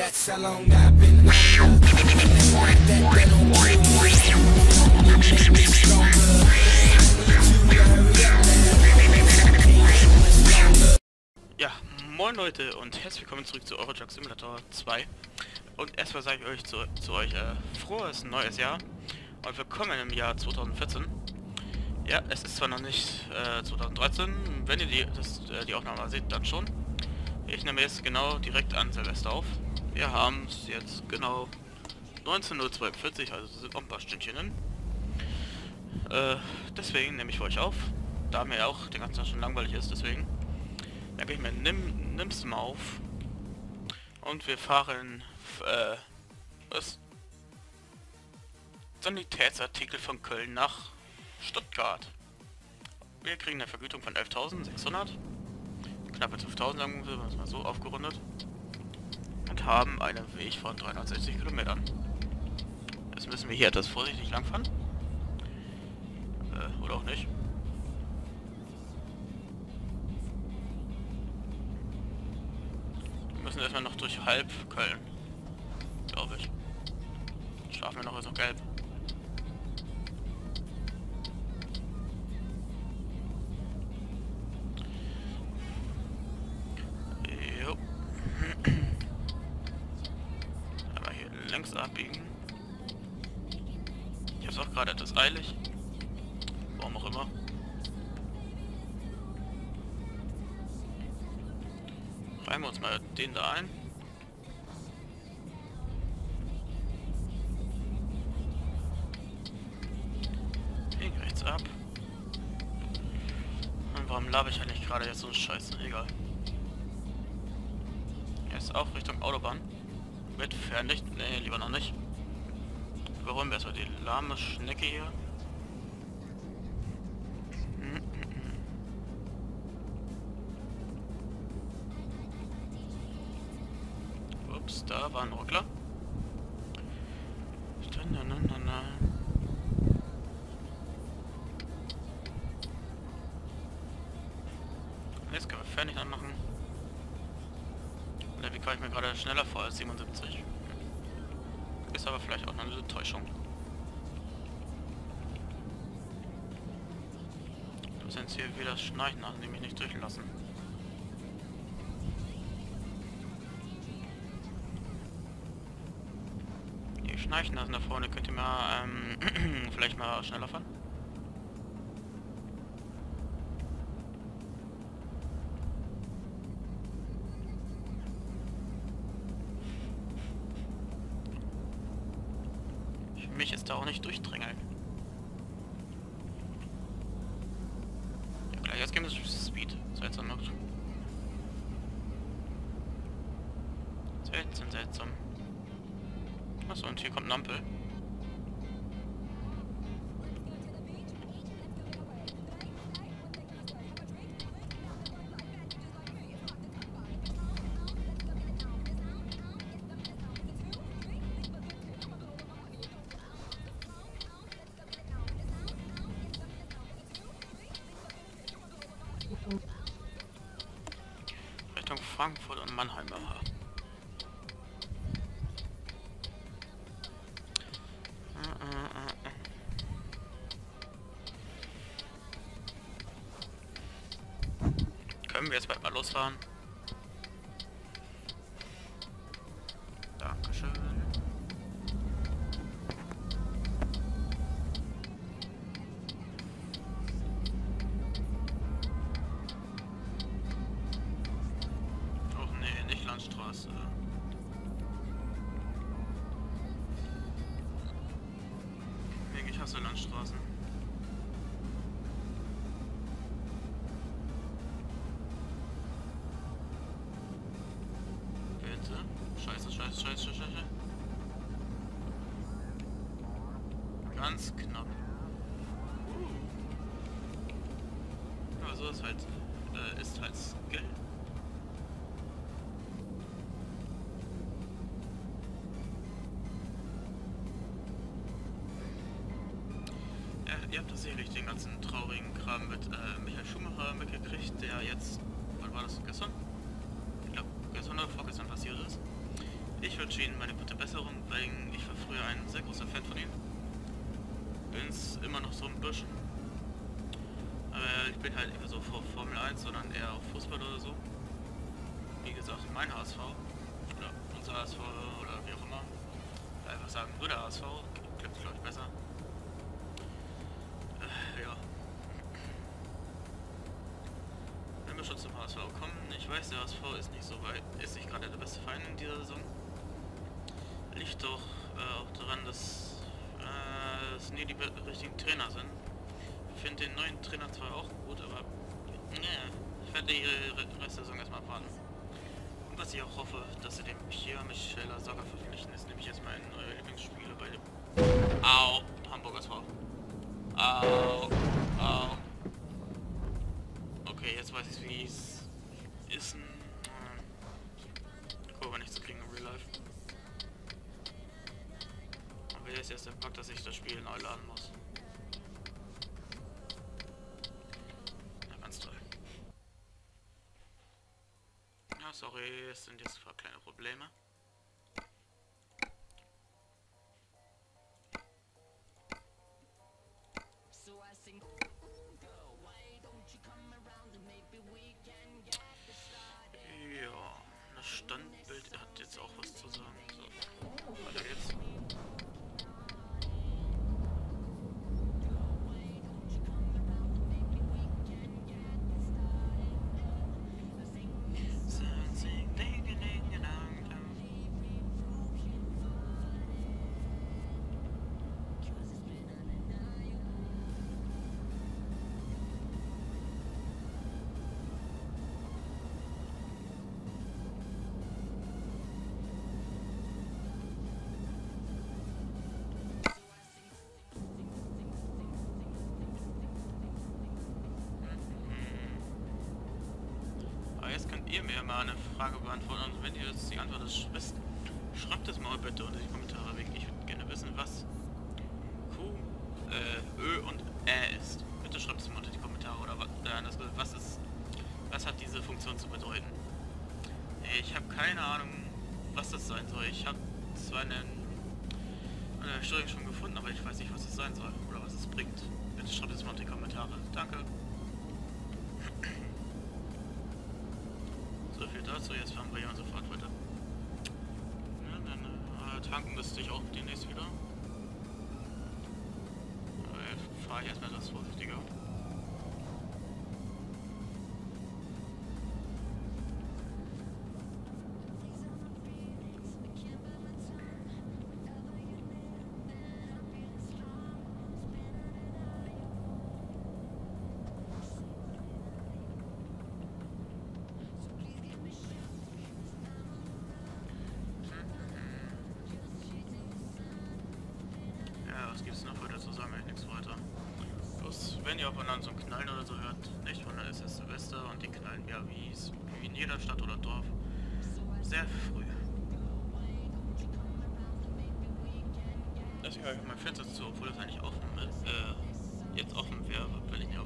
That's how long I've been. Ja, moin Leute und herzlich willkommen zurück zu Eurotruck Simulator 2. Und erstmal sage ich euch zu, zu euch äh, frohes neues Jahr und willkommen im Jahr 2014. Ja, es ist zwar noch nicht äh, 2013, wenn ihr die, das, äh, die Aufnahme seht, dann schon. Ich nehme jetzt genau direkt an Silvester auf. Wir haben es jetzt genau 19.42 also sind noch ein paar Stündchen hin. Äh, deswegen nehme ich für euch auf, da mir ja auch den ganzen Tag schon langweilig ist, deswegen denke ich mir, nimm, nimm's mal auf. Und wir fahren, äh, was? Sanitätsartikel von Köln nach Stuttgart. Wir kriegen eine Vergütung von 11.600. Knappe 12.000 sagen wir mal so aufgerundet. Haben einen Weg von 360 Kilometern. Jetzt müssen wir hier etwas vorsichtig langfahren. Äh, oder auch nicht. Wir müssen erstmal noch durch halb Köln. Glaube ich. Schlafen wir noch ist noch gelb. Gerade etwas eilig. Warum auch immer. Reimen wir uns mal den da ein. Biegen rechts ab. Und warum laber ich eigentlich gerade jetzt so einen Scheiß? Egal. Ist auch Richtung Autobahn. Mit Fernlicht? Nee, lieber noch nicht. Überholen wir erstmal die lahme Schnecke hier. Ups, da war ein Ruckler. Jetzt können wir fertig anmachen. Oder wie kam ich mir gerade schneller vor als 77? Ist aber vielleicht auch eine Täuschung. Sind hier wieder Schnarchen nach, nämlich nicht durchlassen. Die Schnarchnasen da vorne könnt ihr mal ähm, vielleicht mal schneller fahren. Mich jetzt da auch nicht durchdrängeln. Ja klar, jetzt gehen wir Speed. Seltsam noch. Seltsam, seltsam. Achso, und hier kommt eine Ampel. Frankfurt und Mannheim. Äh. Können wir jetzt bald mal losfahren? Dankeschön. Scheiße, scheiße, scheiße. Ganz knapp. Uh. Aber so ist halt, äh, ist halt Skill. Ja, ihr habt das sicherlich den ganzen traurigen Kram mit äh, Michael Schumacher mitgekriegt, der jetzt, wann war das, gestern? Ich wünsche Ihnen meine gute Besserung, weil ich war früher ein sehr großer Fan von Ihnen. Bin's immer noch so ein bisschen. Aber ich bin halt nicht mehr so vor Formel 1, sondern eher auf Fußball oder so. Wie gesagt, mein HSV. Oder unser HSV oder wie auch immer. Einfach sagen, nur der HSV. Klingt glaube ich besser. Äh, ja. Wenn wir schon zum HSV kommen, ich weiß, der HSV ist nicht so weit, ist nicht gerade der beste Verein in dieser Saison. Liegt doch äh, auch daran, dass äh, es nie die richtigen Trainer sind. Ich finde den neuen Trainer zwar auch gut, aber ne, ich werde die Re- Rest der Saison erstmal abwarten. Und was ich auch hoffe, dass sie den Pierre Michel Saga verpflichten, ist nämlich jetzt mein neuer Lieblingsspieler bei dem. Au! Hamburger SV. Au! Au! Okay, jetzt weiß ich, wie es ist, ein äh, Kurve nicht zu kriegen im Real Life. Aber jetzt erst der Pack, dass ich das Spiel neu laden muss. Ihr mir mal eine Frage beantworten und wenn ihr jetzt die Antwort wisst, schreibt es mal bitte unter die Kommentare. wegen- Ich würde gerne wissen, was Q, äh, Ö und Ä ist. Bitte schreibt es mal unter die Kommentare oder was, äh, was ist, was hat diese Funktion zu bedeuten? Ich habe keine Ahnung, was das sein soll. Ich habe zwar einen, eine Steuerung schon gefunden, aber ich weiß nicht, was es sein soll oder was es bringt. Bitte schreibt es mal unter die Kommentare. Danke. Dazu, jetzt fahren wir ja sofort weiter. Ja, dann äh, tanken müsste ich auch demnächst wieder. Jetzt fahre ich erstmal etwas wenn ihr aufeinander so ein Knallen oder so hört, nicht wundern, es ist Silvester und die knallen ja wie, in jeder Stadt oder Dorf. Sehr früh. Habe ich mein Fenster zu, obwohl es eigentlich offen ist, äh, jetzt offen wäre, wenn ich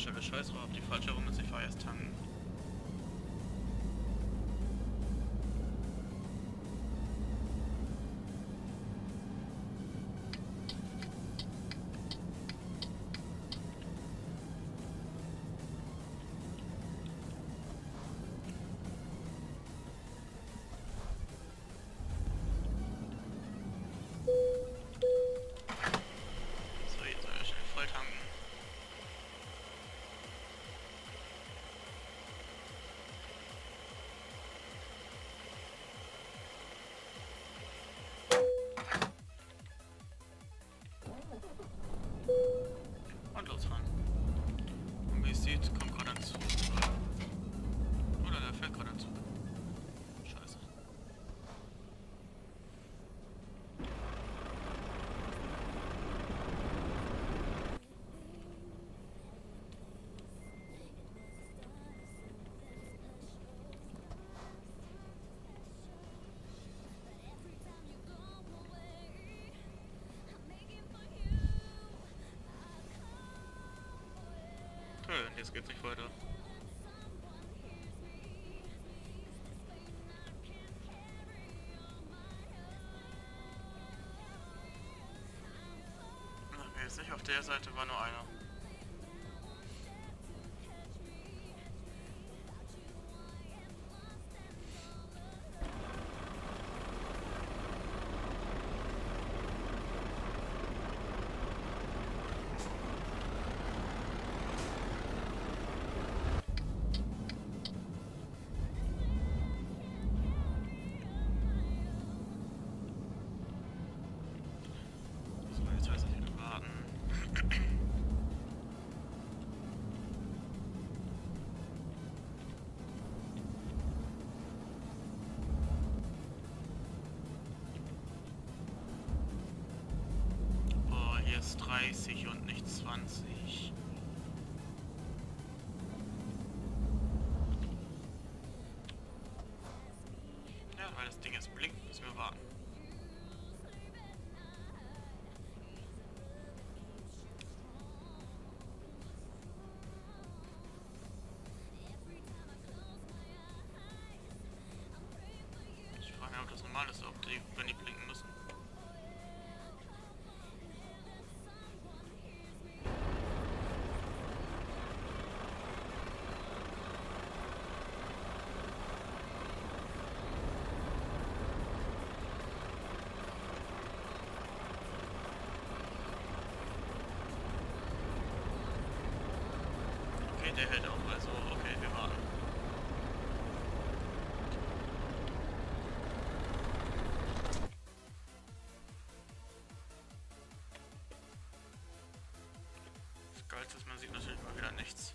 Tankstelle, scheiß drauf, die falsche rum ist, ich fahr erst tanken. Jetzt geht's nicht weiter. Okay, jetzt nicht auf der Seite war nur einer. 30 und nicht 20. Ja, weil das Ding jetzt blinkt, müssen wir warten. Ich frage mich, ob das normal ist, ob die, wenn die blinken müssen. Der hält auch, also okay, wir warten. Das Geilste ist, man sieht natürlich mal wieder nichts.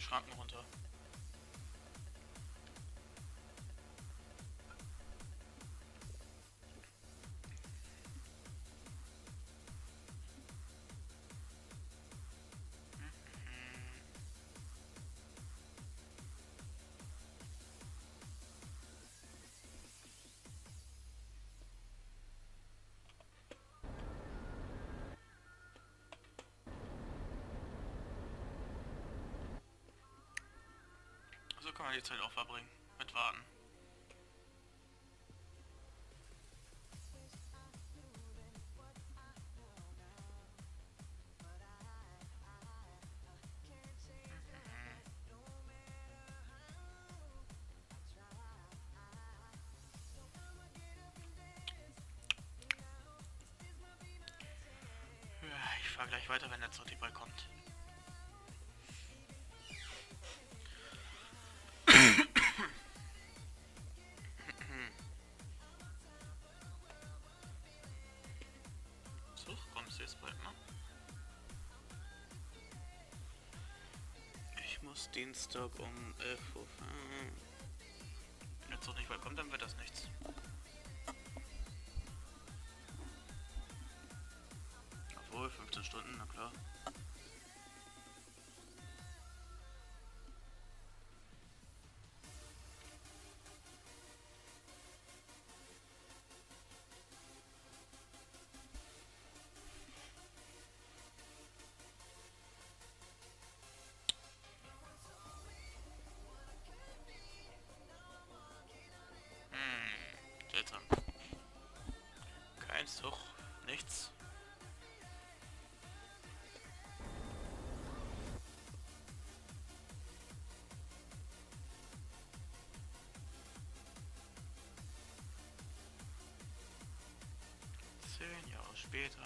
Die Schranken runter. Kann man die Zeit auch verbringen. Mit Warten. Ich fahre gleich weiter, wenn der Zotti-Ball kommt. Jetzt bald mal? Ich muss Dienstag um 11 Uhr fahren. Wenn der Zug nicht bald kommt, dann wird das nichts. Obwohl, 15 Stunden, na klar. Später.